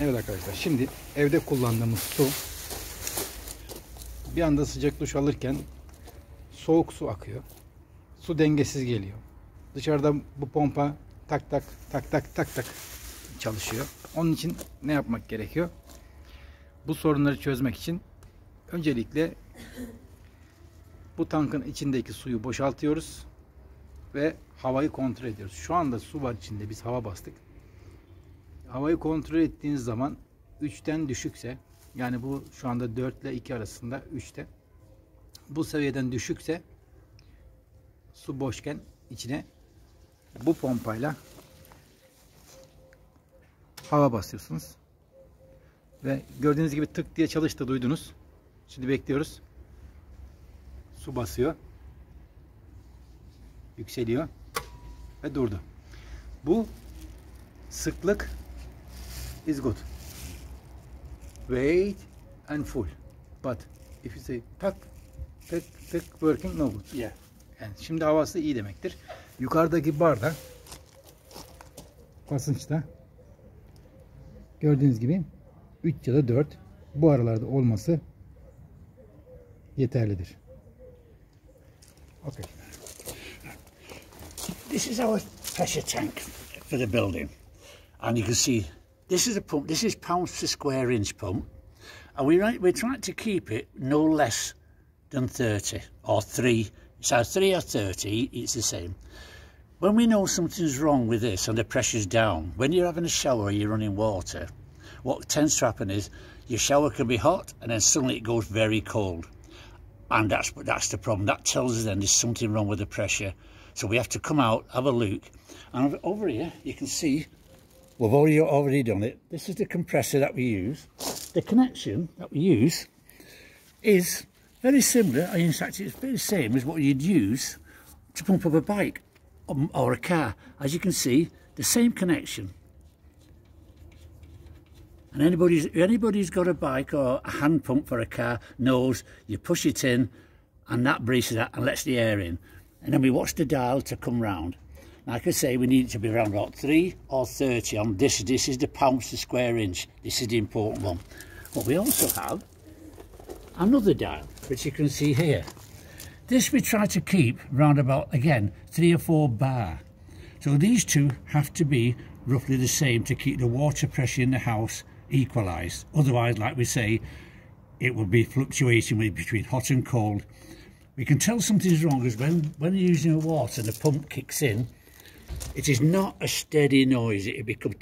Evet arkadaşlar şimdi evde kullandığımız su bir anda sıcak duş alırken soğuk su akıyor. Su dengesiz geliyor. Dışarıda bu pompa tak tak tak tak tak tak çalışıyor. Onun için ne yapmak gerekiyor? Bu sorunları çözmek için öncelikle bu tankın içindeki suyu boşaltıyoruz ve havayı kontrol ediyoruz. Şu anda su var içinde biz hava bastık. Havayı kontrol ettiğiniz zaman 3'ten düşükse yani bu şu anda 4 ile 2 arasında 3'te bu seviyeden düşükse su boşken içine bu pompayla hava basıyorsunuz. Ve gördüğünüz gibi tık diye çalıştı duydunuz. Şimdi bekliyoruz. Su basıyor. Yükseliyor. Ve durdu. Bu sıklık is good. Wait and full. But if you say tak tak tak working no good. Yeah. Yani şimdi havası iyi demektir. Yukarıdaki barda basınçta gördüğünüz gibi 3 ya da 4 bu aralarda olması yeterlidir. Okay. This is our pressure tank for the building. And you can see this is a pump, this is pounds per square inch pump. And we we're trying to keep it no less than 30 or 3. So 3 or 30, it's the same. When we know something's wrong with this and the pressure's down, when you're having a shower, you're running water, what tends to happen is your shower can be hot and then suddenly it goes very cold. And that's that's the problem. That tells us then there's something wrong with the pressure. So we have to come out, have a look. And over here, you can see we've already, already done it. This is the compressor that we use. The connection that we use is very similar. In fact, it's very same as what you'd use to pump up a bike or a car. As you can see, the same connection. And anybody's, anybody's got a bike or a hand pump for a car knows you push it in and that braces that and lets the air in. And then we watch the dial to come round. Like I say, we need it to be around about 3 or 30 on this. This is the pounds per square inch. This is the important one. But we also have another dial, which you can see here. This we try to keep round about, again, 3 or 4 bar. So these two have to be roughly the same to keep the water pressure in the house equalised. Otherwise, like we say, it will be fluctuating between hot and cold. We can tell something's wrong because when, when you're using the water and the pump kicks in, it is not a steady noise. It becomes,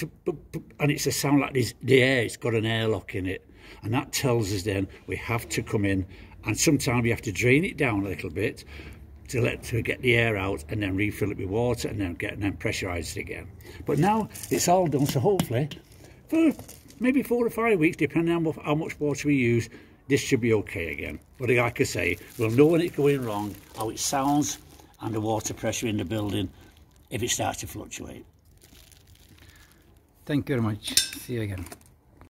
and it's a sound like this, the air, it's got an airlock in it. And that tells us then we have to come in and sometimes we have to drain it down a little bit to let to get the air out and then refill it with water and then get and then pressurize it again. But now it's all done, so hopefully for maybe four or five weeks, depending on how much water we use, this should be okay again. But like I say, we'll know when it's going wrong, how it sounds, and the water pressure in the building if it starts to fluctuate. Thank you very much. See you again.